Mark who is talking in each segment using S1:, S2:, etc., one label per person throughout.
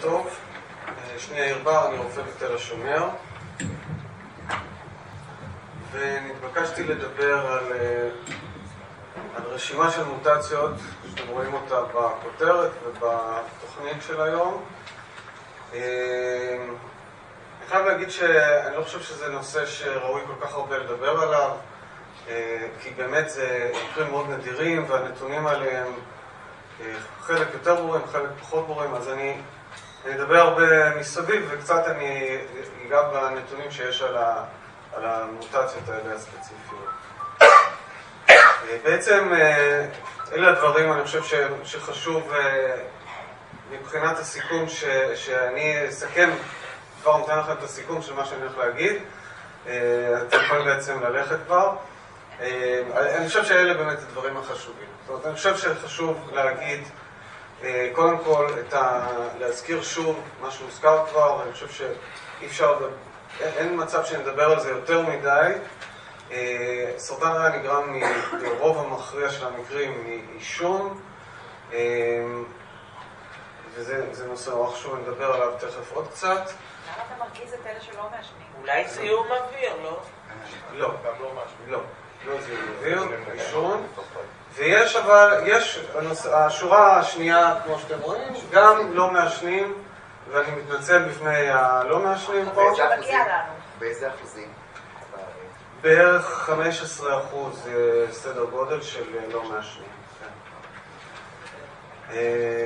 S1: טוב, שמי יאיר בר, אני רופא בתל השומר. ונתבקשתי לדבר על, על רשימה של מוטציות שאתם רואים אותה בכותרת ובתוכנית של היום. אני חייב להגיד שאני לא חושב שזה נושא שראוי כל כך הרבה לדבר עליו כי באמת זה מקרים מאוד נדירים והנתונים האלה הם חלק יותר ברורים, חלק פחות ברורים, אז אני אדבר הרבה מסביב וקצת אני אגע בנתונים שיש על המוטציות האלה הספציפיות. בעצם אלה הדברים, אני חושב שחשוב מבחינת הסיכום שאני אסכם, כבר נותן לכם את הסיכום של מה שאני הולך להגיד, אתם יכולים בעצם ללכת כבר. אני חושב שאלה באמת הדברים החשובים. זאת אומרת, אני חושב שחשוב להגיד, קודם כל, להזכיר שוב מה שהוזכר כבר, ואני חושב שאי אפשר, אין מצב שנדבר על זה יותר מדי. סרטן ריאה נגרם ברוב המכריע של המקרים מעישון, וזה נושא נורא חשוב, אני אדבר עליו תכף עוד קצת.
S2: למה אתה מרגיז את אלה שלא מעשנים?
S3: אולי זיהום אוויר, לא?
S1: לא, לא. לא זיהום אוויר, עישון. ויש אבל, יש, השורה השנייה, כמו שאתם רואים, גם לא מעשנים, ואני מתנצל בפני הלא מעשנים פה.
S4: באיזה אחוזים?
S1: בערך 15 אחוז סדר גודל של לא מעשנים. כן.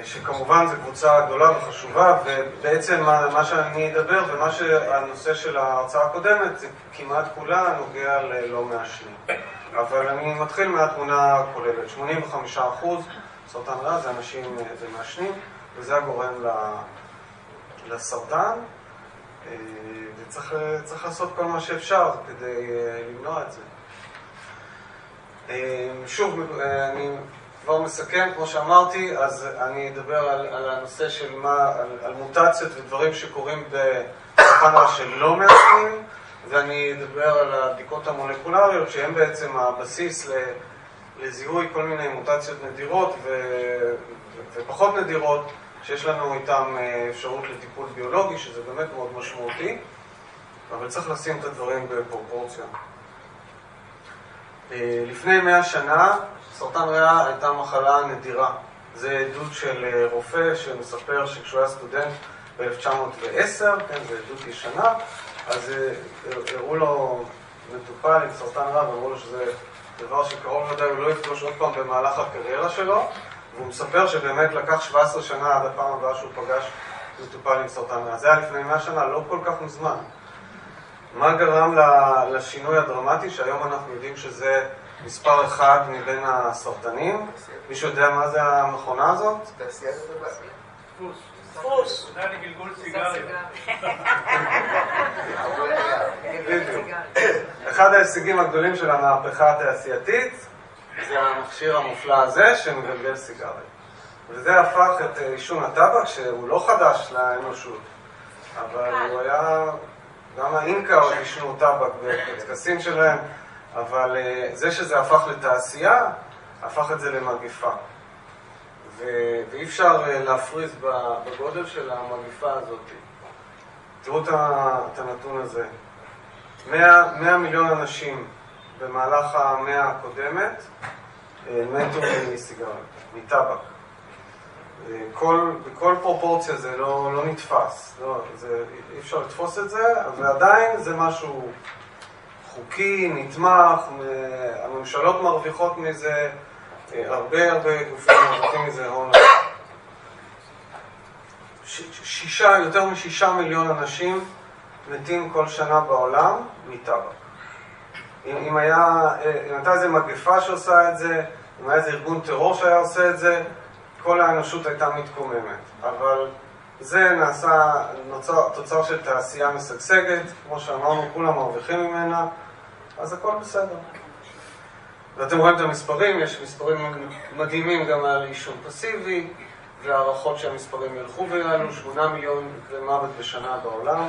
S1: שכמובן זו קבוצה גדולה וחשובה, ובעצם מה שאני אדבר ומה שהנושא של ההרצאה הקודמת, זה כמעט כולה נוגע ללא מעשנים. אבל אני מתחיל מהתמונה הכוללת. 85 אחוז סרטן ריאה זה אנשים ומעשנים, וזה הגורם לסרטן, וצריך לעשות כל מה שאפשר כדי למנוע את זה. שוב, אני כבר מסכם, כמו שאמרתי, אז אני אדבר על הנושא של מה, על מוטציות ודברים שקורים בסרטן ריאה של לא מעשנים, ואני אדבר על הבדיקות המולקולריות שהן בעצם הבסיס לזיהוי כל מיני מוטציות נדירות ופחות נדירות שיש לנו איתן אפשרות לטיפול ביולוגי, שזה באמת מאוד משמעותי, אבל צריך לשים את הדברים בפרופורציה. לפני מאה שנה סרטן ריאה הייתה מחלה נדירה. זה עדות של רופא שמספר שכשהוא היה סטודנט ב-1910, כן, זו עדות ישנה, אז הראו לו מטופל עם סרטן ריאה ואמרו לו שזה דבר שקרוב לוודאי הוא לא יפגוש עוד פעם במהלך הקריירה שלו והוא מספר שבאמת לקח 17 שנה עד הפעם הבאה שהוא פגש מטופל עם סרטן ריאה. זה היה לפני 100 שנה, לא כל כך מזמן. מה גרם לשינוי הדרמטי שהיום אנחנו יודעים שזה מספר אחד מבין הסרטנים? מישהו יודע מה זה המכונה הזאת?
S4: תעשיית הדבר.
S3: דפוס.
S5: אני גלגול סיגריה.
S1: אחד ההישגים הגדולים של המהפכה התעשייתית זה המכשיר המופלא הזה שמגלגל סיגריה. וזה הפך את עישון הטבק, שהוא לא חדש לאנושות, אבל הוא היה, גם האינקה עוד עישנו טבק בטקסים שלהם, אבל זה שזה הפך לתעשייה, הפך את זה למגפה. ואי אפשר להפריז בגודל של המגפה הזאת. תראו את הנתון הזה. 100 מיליון אנשים במהלך המאה הקודמת מתו מסיגריות, מטבק. כל, בכל פרופורציה זה לא, לא נתפס, לא, זה, אי אפשר לתפוס את זה, ועדיין זה משהו חוקי, נתמך, הממשלות מרוויחות מזה, הרבה הרבה גופים מרוויחים מזה הון. שישה, יותר משישה מיליון אנשים מתים כל שנה בעולם מטבק. אם, אם, היה, אם הייתה איזה מגפה שעושה את זה, אם היה איזה ארגון טרור שהיה עושה את זה, כל האנושות הייתה מתקוממת. אבל זה נעשה, נוצר, תוצר של תעשייה משגשגת, כמו שאמרנו, כולם מרוויחים ממנה, אז הכל בסדר. ואתם רואים את המספרים, יש מספרים מדהימים גם על עישון פסיבי, והערכות שהמספרים ילכו ויעלו, 8 מיליון מקרי מוות בשנה בעולם,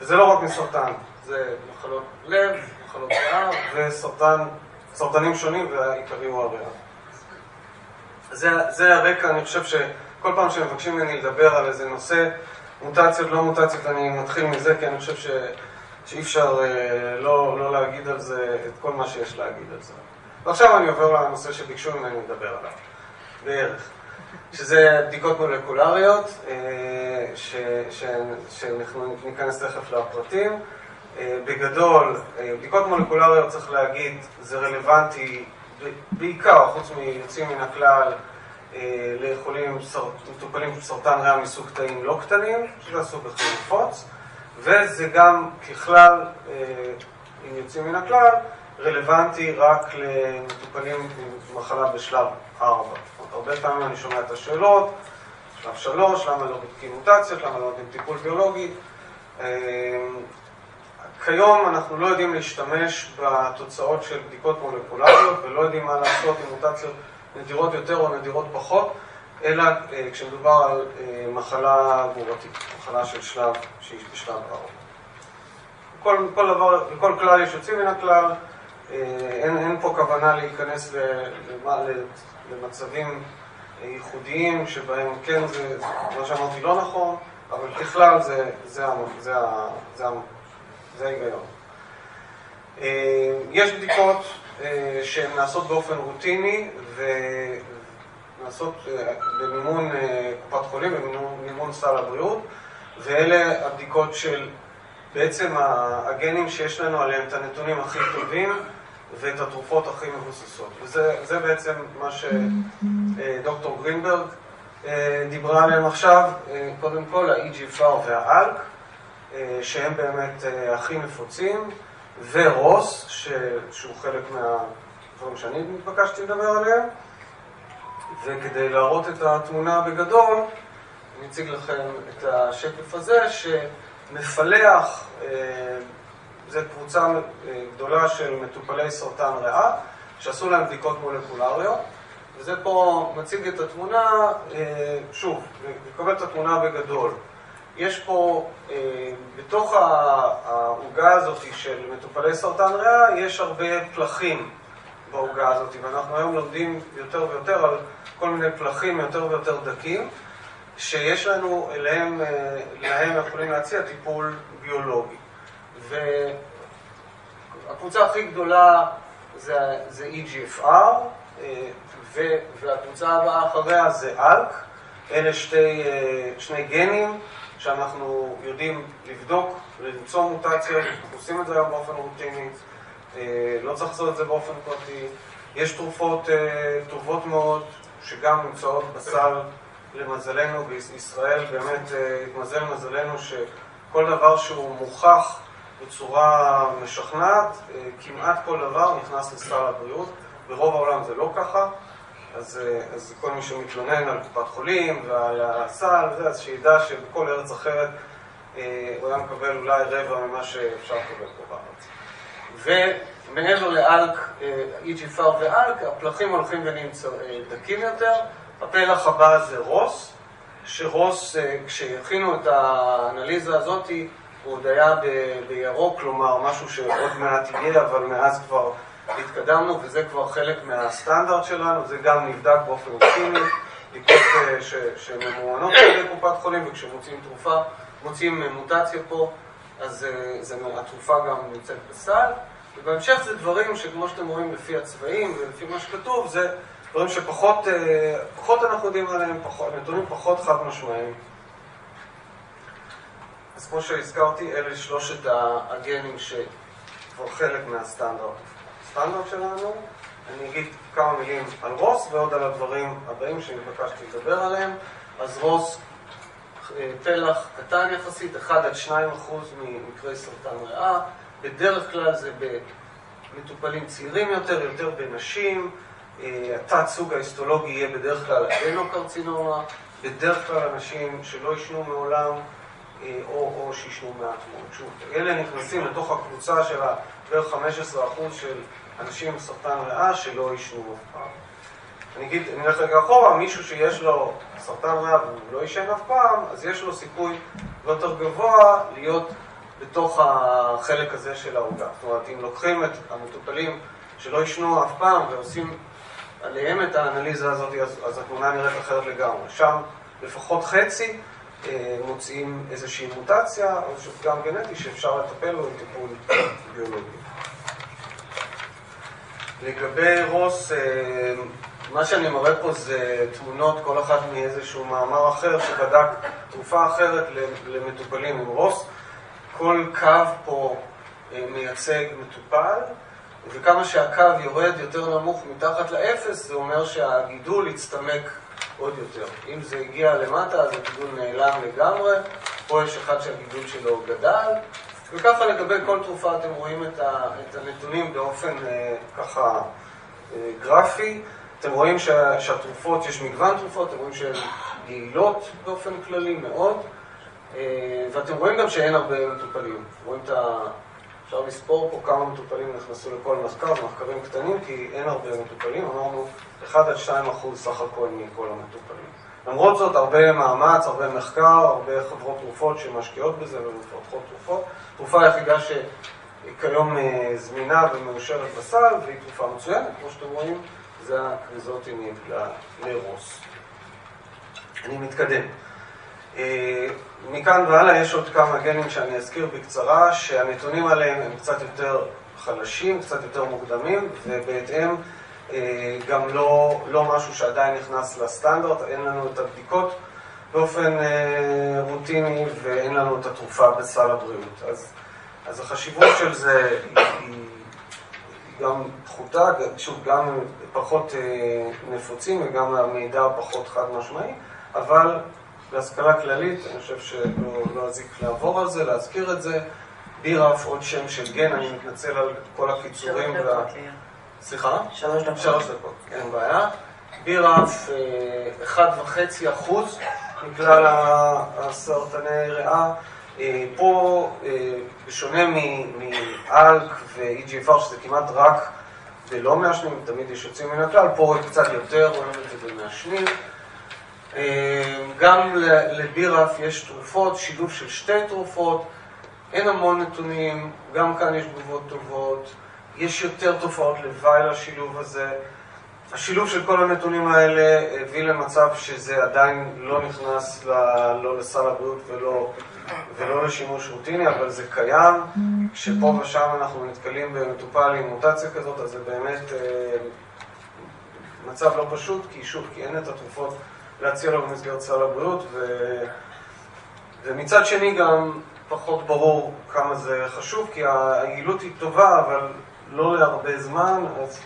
S1: וזה לא רק מסרטן, זה מחלות לב, מחלות ריאה וסרטן, סרטנים שונים, והעיקרי הוא הריאה. זה, זה הרקע, אני חושב שקודם כל פעם שמבקשים ממני לדבר על איזה נושא, מוטציות, לא מוטציות, אני מתחיל מזה, כי אני חושב ש... שאי אפשר אה, לא, לא להגיד על זה את כל מה שיש להגיד על זה. ועכשיו אני עובר לנושא שביקשו ממני לדבר עליו, בערך. שזה בדיקות מולקולריות, אה, שאנחנו ניכנס תכף לפרטים. אה, בגדול, אה, בדיקות מולקולריות, צריך להגיד, זה רלוונטי בעיקר, חוץ מיוצאים מן הכלל, לחולים מטופלים בסרטן ריאה מסוג תאים לא קטנים, שזה הכי נפוץ, וזה גם ככלל, אם יוצאים מן הכלל, רלוונטי רק למטופלים עם מחלה בשלב 4. הרבה פעמים אני שומע את השאלות, שלב שלוש, למה לא בודקים מוטציות, למה לא נותנים טיפול ביולוגי. אמ, כיום אנחנו לא יודעים להשתמש בתוצאות של בדיקות מולקולריות ולא יודעים מה לעשות עם מוטציות נדירות יותר או נדירות פחות, אלא אה, כשמדובר על אה, מחלה גרורתית, מחלה של שלב שהיא בשלב ארבע. כל, כל דבר, בכל כלל יש יוצאים מן הכלל, אין, אין פה כוונה להיכנס למצבים ייחודיים שבהם כן זה, מה שאמרתי לא נכון, אבל ככלל זה, זה, זה, זה, זה ההיגיון. אה, יש בדיקות אה, שהן נעשות באופן רוטיני ונעשות אה, במימון קופת חולים, במימון סל הבריאות, ואלה הבדיקות של בעצם הגנים שיש לנו עליהם את הנתונים הכי טובים ואת התרופות הכי מבוססות. וזה בעצם מה שדוקטור גרינברג אה, דיברה עליהם עכשיו, אה, קודם כל ה-EGFR וה-ALK, אה, שהם באמת הכי נפוצים, ורוס, שהוא חלק מהדברים שאני התבקשתי לדבר עליהם, וכדי להראות את התמונה בגדול, אני אציג לכם את השקף הזה, שמפלח זו קבוצה אה, גדולה של מטופלי סרטן ריאה, שעשו להם בדיקות מולקולריות, וזה פה מציג את התמונה, אה, שוב, לקבל את התמונה בגדול. יש פה, אה, בתוך העוגה הזאת של מטופלי סרטן ריאה, יש הרבה פלחים בעוגה הזאת, ואנחנו היום לומדים יותר ויותר על כל מיני פלחים יותר ויותר דקים, שיש לנו, אליהם, להם יכולים להציע טיפול ביולוגי. והקבוצה הכי גדולה זה, זה EGFR, אה, והקבוצה הבאה אחריה זה ALK. אלה שתי, אה, שני גנים שאנחנו יודעים לבדוק, למצוא מוטציות, אנחנו עושים את זה היום באופן רוטיני, אה, לא צריך לעשות את זה באופן פרטי. יש תרופות טובות מאוד שגם נמצאות בסל למזלנו בישראל, באמת התמזל מזלנו שכל דבר שהוא מוכח בצורה משכנעת, אה, כמעט כל דבר נכנס לסל הבריאות, ברוב העולם זה לא ככה, אז, אה, אז כל מי שמתלונן על קופת חולים ועל הסל, וזה, אז שידע שבכל ארץ אחרת אה, הוא היה מקבל אולי רבע ממה שאפשר לקבל פה בארץ. ומעבר לאלק, EG4 ואלק, הפלחים הולכים ונהיים דקים יותר. הפלח הבא זה רוס, שרוס, כשהכינו את האנליזה הזאתי, הוא עוד היה בירוק, כלומר משהו שעוד מעט יהיה, אבל מאז כבר התקדמנו וזה כבר חלק מהסטנדרט שלנו, זה גם נבדק באופן אופטימי, בדיקות אה, שממומנות על ידי קופת חולים וכשמוצאים תרופה, מוצאים מוטציה פה, אז אה, זה, התרופה גם נמצאת בסל. ובהמשך זה דברים שכמו שאתם רואים לפי הצבעים ולפי מה שכתוב, זה דברים שפחות אה, פחות אנחנו יודעים עליהם, נתונים פחות חד משמעיים. כמו שהזכרתי, אלה שלושת הגנים שכבר חלק מהסטנדרט. הסטנדרט שלנו, אני אגיד כמה מילים על רוס ועוד על הדברים הבאים שנתבקשתי לדבר עליהם. אז רוס, אה, פלח קטן יחסית, 1 עד 2 אחוז ממקרי סרטן ריאה, בדרך כלל זה במטופלים צעירים יותר, יותר בנשים, אה, התת סוג ההיסטולוגי יהיה בדרך כלל אדנוקרצינומה, בדרך כלל אנשים שלא עישנו מעולם, אה, או, או שישנו מעט מאוד. שוב, אלה נכנסים לתוך הקבוצה של בערך 15% של אנשים עם סרטן ריאה שלא עישנו אף פעם. אני אגיד, אני אלך רגע אחורה, מישהו שיש לו סרטן ריאה והוא לא עישן אף פעם, אז יש לו סיכוי יותר גבוה להיות בתוך החלק הזה של העוגה. זאת אומרת, אם לוקחים את המטופלים שלא עישנו אף פעם ועושים עליהם את האנליזה הזאת, אז, התמונה נראית אחרת לגמרי. שם לפחות חצי אה, מוצאים איזושהי מוטציה או איזשהו פגם גנטי שאפשר לטפל בו עם טיפול ביולוגי. לגבי רוס, אה, מה שאני מראה פה זה תמונות, כל אחת מאיזשהו מאמר אחר שבדק תרופה אחרת למטופלים עם רוס. כל קו פה אה, מייצג מטופל, וכמה שהקו יורד יותר נמוך מתחת לאפס, זה אומר שהגידול יצטמק עוד יותר. אם זה הגיע למטה, אז הגידול נעלם לגמרי, פה יש אחד שהגידול שלו גדל, וככה לגבי כל תרופה אתם רואים את, הנתונים באופן אה, ככה אה, גרפי. אתם רואים שה, שהתרופות, יש מגוון תרופות, אתם רואים שהן יעילות באופן כללי מאוד, אה, ואתם רואים גם שאין הרבה מטופלים. רואים את ה... אפשר לספור פה כמה מטופלים נכנסו לכל מחקר, מחקרים קטנים, כי אין הרבה מטופלים, אמרנו 1 עד 2 אחוז סך הכל מכל המטופלים. למרות זאת, הרבה מאמץ, הרבה מחקר, הרבה חברות תרופות שמשקיעות בזה ומפתחות תרופות. תרופה היחידה שכיום אה, זמינה ומאושרת בסל, והיא תרופה מצוינת, כמו שאתם רואים, זה הקריזוטינים לרוס. אני מתקדם. אה, מכאן והלאה יש עוד כמה גנים שאני אזכיר בקצרה, שהנתונים עליהם הם קצת יותר חלשים, קצת יותר מוקדמים, ובהתאם אה, גם לא, לא משהו שעדיין נכנס לסטנדרט, אין לנו את הבדיקות באופן אה, רוטיני ואין לנו את התרופה בסל הבריאות. אז, אז החשיבות של זה היא, גם פחותה, שוב, גם פחות נפוצים וגם המידע פחות חד משמעי, אבל להשכלה כללית, אני חושב שלא לא אזיק לעבור על זה, להזכיר את זה. בירף, עוד שם של גן, אני מתנצל על כל הקיצורים.
S4: שלוש דקות,
S1: וה... סליחה?
S4: שלוש דקות.
S1: שלוש דקות, אין בעיה. בירף, 1.5 אה, אחוז מכלל הסרטני ריאה. אה, פה, אה, בשונה מאלק ו-EGFR, שזה כמעט רק ולא מעשנים, תמיד יש יוצאים מן הכלל, פה קצת יותר, רואים את זה במעשנים. אה, גם לבירף יש תרופות, שילוב של שתי תרופות, אין המון נתונים, גם כאן יש תגובות טובות, יש יותר תופעות לוואי לשילוב הזה. השילוב של כל הנתונים האלה הביא למצב שזה עדיין לא נכנס ל, לא לסל הבריאות ולא, ולא לשימוש רוטיני, אבל זה קיים. כשפה ושם אנחנו נתקלים במטופל עם מוטציה כזאת, אז זה באמת אה, מצב לא פשוט, כי שוב, כי אין את התרופות להציע לו במסגרת סל הבריאות, ו... ומצד שני גם פחות ברור כמה זה חשוב, כי היעילות היא טובה, אבל לא להרבה זמן, אז,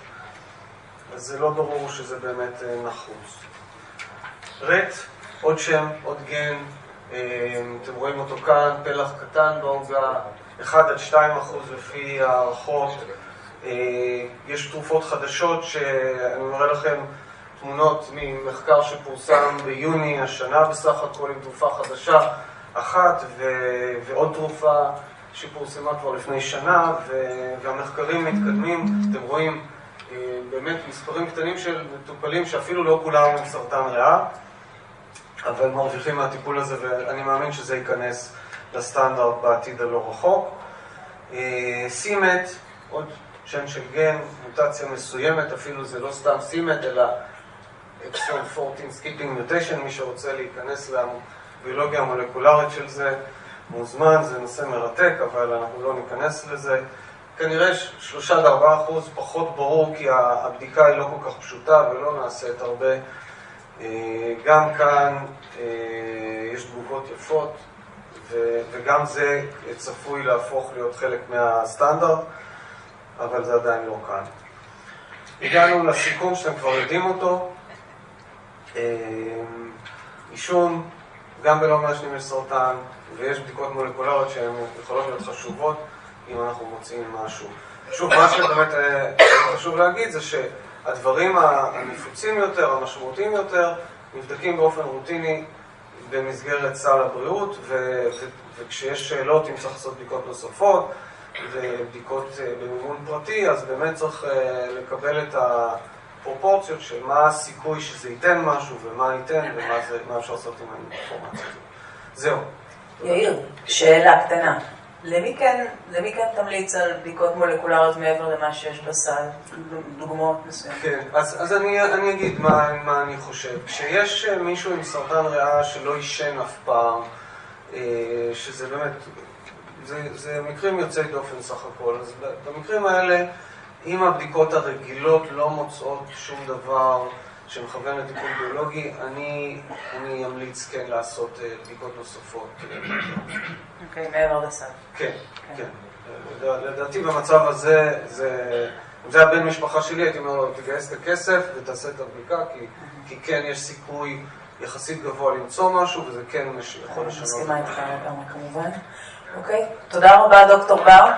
S1: אז זה לא ברור שזה באמת אה, נחוץ. רט, עוד שם, עוד גן, אה, אתם רואים אותו כאן, פלח קטן בעוגה, 1 עד 2 אחוז לפי הערכות. אה, יש תרופות חדשות שאני מראה לכם תמונות ממחקר שפורסם ביוני השנה בסך הכל עם תרופה חדשה אחת ו- ועוד תרופה שפורסמה כבר לפני שנה ו- והמחקרים מתקדמים, אתם רואים אה, באמת מספרים קטנים של מטופלים שאפילו לא כולם עם סרטן ריאה אבל מרוויחים מהטיפול הזה ואני מאמין שזה ייכנס לסטנדרט בעתיד הלא רחוק. אה, סימט, עוד שם של גן, מוטציה מסוימת, אפילו זה לא סתם סימט אלא אקסון 14 Skipping Mutation, מי שרוצה להיכנס לביולוגיה המולקולרית של זה, מוזמן, זה נושא מרתק, אבל אנחנו לא ניכנס לזה. כנראה 3 4 אחוז פחות ברור, כי הבדיקה היא לא כל כך פשוטה ולא נעשית הרבה. אה, גם כאן אה, יש תגובות יפות, וגם זה צפוי להפוך להיות חלק מהסטנדרט, אבל זה עדיין לא כאן. הגענו לסיכום שאתם כבר יודעים אותו, עישון, גם בלא מעשנים יש סרטן, ויש בדיקות מולקולריות שהן יכולות להיות חשובות אם אנחנו מוצאים משהו. שוב, מה שבאמת אה, חשוב להגיד זה שהדברים הנפוצים יותר, המשמעותיים יותר, נבדקים באופן רוטיני במסגרת סל הבריאות, ו- ו- וכשיש שאלות אם צריך לעשות בדיקות נוספות ובדיקות אה, במימון פרטי, אז באמת צריך לקבל את ה... פרופורציות של מה הסיכוי שזה ייתן משהו ומה ייתן ומה זה, אפשר לעשות עם האינפורמציה הזאת. זהו.
S4: יאיר, שאלה קטנה. למי כן, למי כן תמליץ על בדיקות מולקולריות מעבר למה שיש בסל? דוגמאות מסוימות.
S1: כן, אז, אז אני, אני אגיד מה, מה אני חושב. כשיש אה, מישהו עם סרטן ריאה שלא עישן אף פעם, אה, שזה באמת, זה, זה מקרים יוצאי דופן סך הכל, אז במקרים האלה, אם הבדיקות הרגילות לא מוצאות שום דבר שמכוון לטיפול ביולוגי, אני, אני אמליץ כן לעשות אה, בדיקות נוספות.
S4: אוקיי, מעבר לסל.
S1: כן, כן. לדעתי במצב הזה, זה... אם זה היה בן משפחה שלי, הייתי אומר לו, תגייס את הכסף ותעשה את הבדיקה, כי, כי כן יש סיכוי יחסית גבוה למצוא משהו, וזה כן יכול לשנות.
S4: אני מסכימה איתך לגמרי כמובן. אוקיי, תודה רבה דוקטור בר.